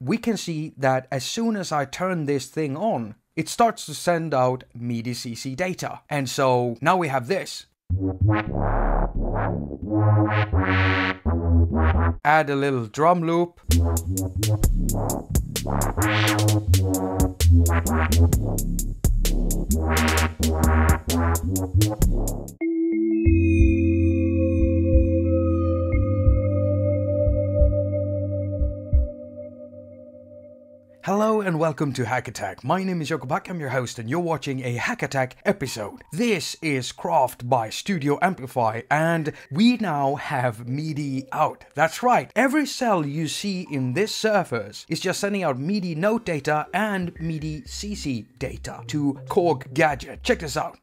we can see that as soon as I turn this thing on, it starts to send out MIDI CC data. And so now we have this. Add a little drum loop. And welcome to Hack Attack. My name is Jakob Haq, I'm your host, and you're watching a Hack Attack episode. This is KRFT by Studio Amplify, and we now have MIDI out. That's right, every cell you see in this surface is just sending out MIDI note data and MIDI CC data to Korg Gadget. Check this out.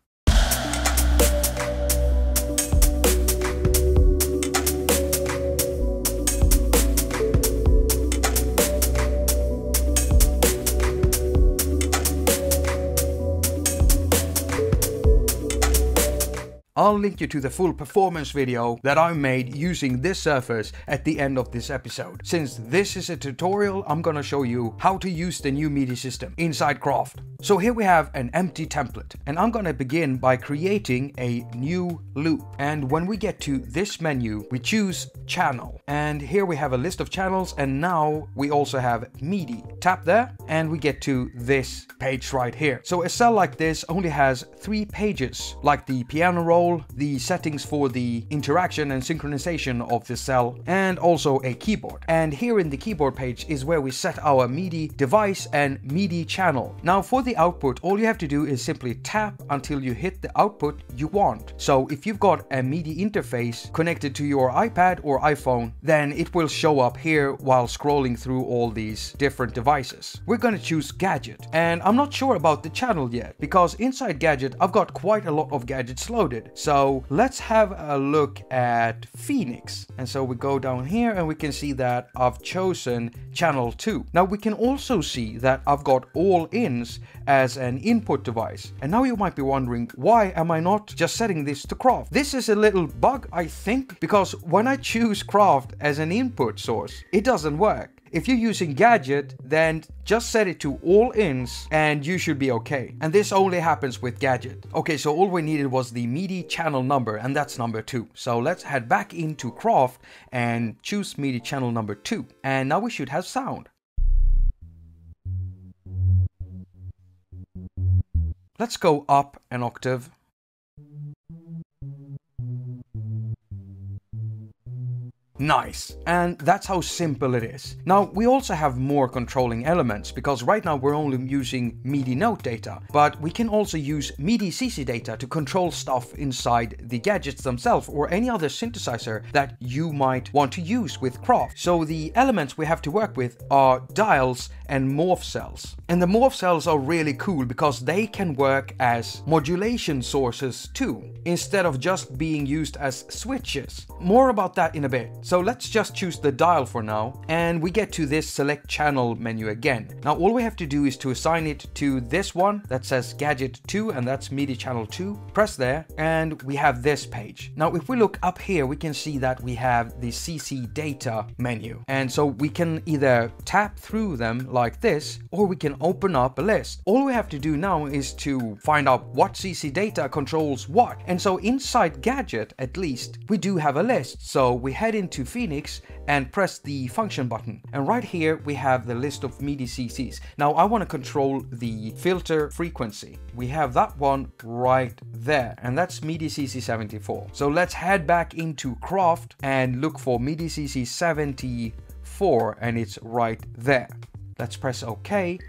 I'll link you to the full performance video that I made using this surface at the end of this episode. Since this is a tutorial, I'm gonna show you how to use the new MIDI system inside KRFT. So here we have an empty template and I'm gonna begin by creating a new loop. And when we get to this menu, we choose channel. And here we have a list of channels and now we also have MIDI. Tap there and we get to this page right here. So a cell like this only has three pages, like the piano roll the settings for the interaction and synchronization of the cell, and also a keyboard. And here in the keyboard page is where we set our MIDI device and MIDI channel. Now for the output, all you have to do is simply tap until you hit the output you want. So if you've got a MIDI interface connected to your iPad or iPhone, then it will show up here while scrolling through all these different devices. We're gonna choose Gadget, and I'm not sure about the channel yet, because inside Gadget I've got quite a lot of gadgets loaded. So let's have a look at Phoenix. And so we go down here and we can see that I've chosen channel 2. Now we can also see that I've got all ins as an input device. And now you might be wondering, why am I not just setting this to KRFT? This is a little bug, I think, because when I choose KRFT as an input source, it doesn't work. If you're using Gadget, then just set it to all ins and you should be okay. And this only happens with Gadget. Okay, so all we needed was the MIDI channel number and that's number two. So let's head back into KRFT and choose MIDI channel number two. And now we should have sound. Let's go up an octave Nice. And that's how simple it is. Now, we also have more controlling elements, because right now we're only using MIDI note data, but we can also use MIDI CC data to control stuff inside the gadgets themselves or any other synthesizer that you might want to use with KRFT. So the elements we have to work with are dials and morph cells. And the morph cells are really cool because they can work as modulation sources too, instead of just being used as switches. More about that in a bit. So let's just choose the dial for now, and we get to this select channel menu again. Now all we have to do is to assign it to this one that says gadget 2 and that's MIDI channel 2. Press there and we have this page. Now if we look up here we can see that we have the CC data menu and so we can either tap through them like this or we can open up a list. All we have to do now is to find out what CC data controls what and so inside gadget at least we do have a list so we head into Phoenix and press the function button. And right here we have the list of MIDI CCs. Now I want to control the filter frequency. We have that one right there and that's MIDI CC 74. So let's head back into KRFT and look for MIDI CC 74 and it's right there. Let's press OK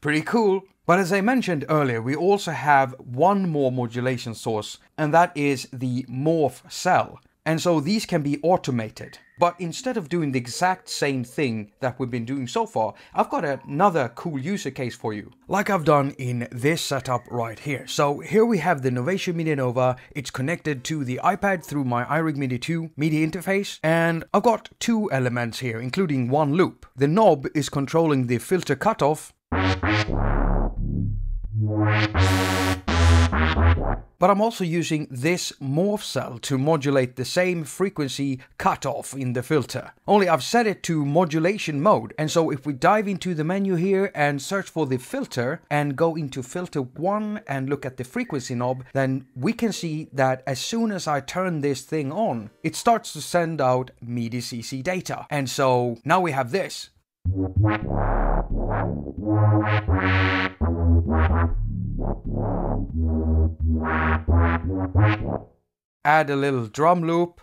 Pretty cool. But as I mentioned earlier, we also have one more modulation source, and that is the morph cell. And so these can be automated. But instead of doing the exact same thing that we've been doing so far, I've got another cool user case for you. Like I've done in this setup right here. So here we have the Novation MiniNova. It's connected to the iPad through my iRig MIDI 2 MIDI interface. And I've got two elements here, including one loop. The knob is controlling the filter cutoff but I'm also using this morph cell to modulate the same frequency cutoff in the filter. Only I've set it to modulation mode. And so if we dive into the menu here and search for the filter and go into filter one and look at the frequency knob, then we can see that as soon as I turn this thing on, it starts to send out MIDI CC data. And so now we have this. Add a little drum loop.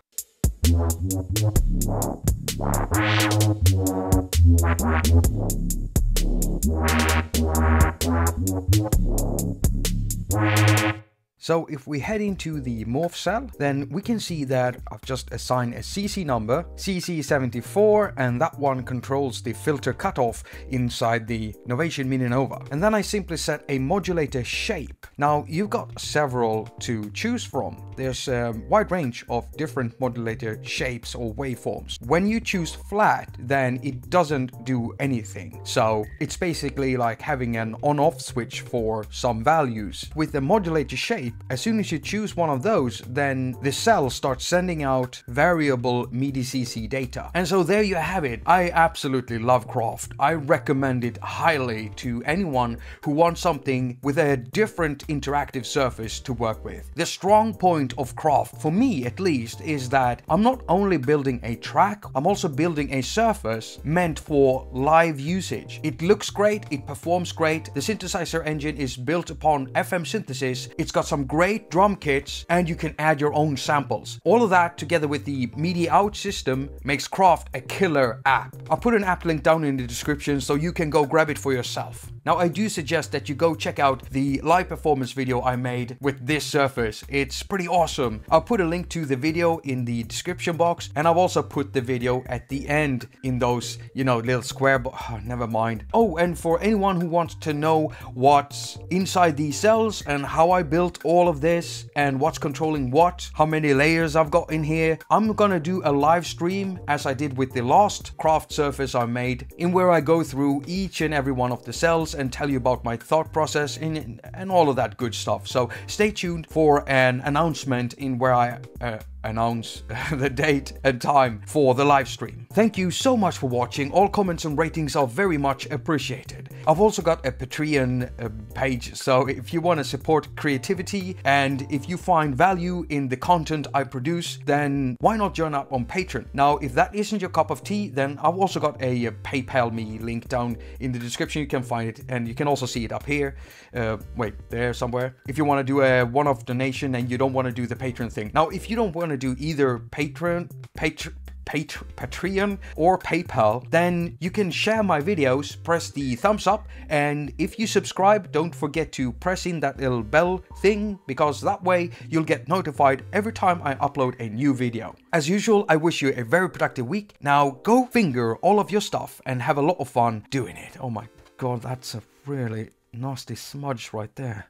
So if we head into the morph cell, then we can see that I've just assigned a CC number, CC74, and that one controls the filter cutoff inside the Novation MiniNova. And then I simply set a modulator shape. Now you've got several to choose from. There's a wide range of different modulator shapes or waveforms. When you choose flat, then it doesn't do anything. So it's basically like having an on-off switch for some values. With the modulator shape, as soon as you choose one of those, then the cell starts sending out variable MIDI-CC data. And so there you have it. I absolutely love KRFT. I recommend it highly to anyone who wants something with a different interactive surface to work with. The strong point of KRFT, for me at least, is that I'm not only building a track, I'm also building a surface meant for live usage. It looks great, it performs great, the synthesizer engine is built upon FM synthesis, it's got some great drum kits, and you can add your own samples. All of that together with the MIDI out system makes KRFT a killer app. I'll put an app link down in the description so you can go grab it for yourself. Now I do suggest that you go check out the live performance video I made with this surface. It's pretty awesome. I'll put a link to the video in the description box and I've also put the video at the end in those, you know, little square, oh, never mind. Oh, and for anyone who wants to know what's inside these cells and how I built all of this and what's controlling what, how many layers I've got in here, I'm gonna do a live stream as I did with the last KRFT surface I made in where I go through each and every one of the cells and tell you about my thought process and, and all of that good stuff. So stay tuned for an announcement in where I uh, announce the date and time for the live stream. Thank you so much for watching. All comments and ratings are very much appreciated. I've also got a Patreon uh, page, so if you want to support creativity and if you find value in the content I produce, then why not join up on Patreon? Now, if that isn't your cup of tea, then I've also got a, a PayPal me link down in the description. You can find it and you can also see it up here. Uh, wait, there somewhere. If you want to do a one-off donation and you don't want to do the Patreon thing. Now, if you don't want to do either Patreon, Patreon, Patreon or PayPal, then you can share my videos, press the thumbs up, and if you subscribe, don't forget to press in that little bell thing, because that way you'll get notified every time I upload a new video. As usual, I wish you a very productive week. Now go finger all of your stuff and have a lot of fun doing it. Oh my god, that's a really nasty smudge right there.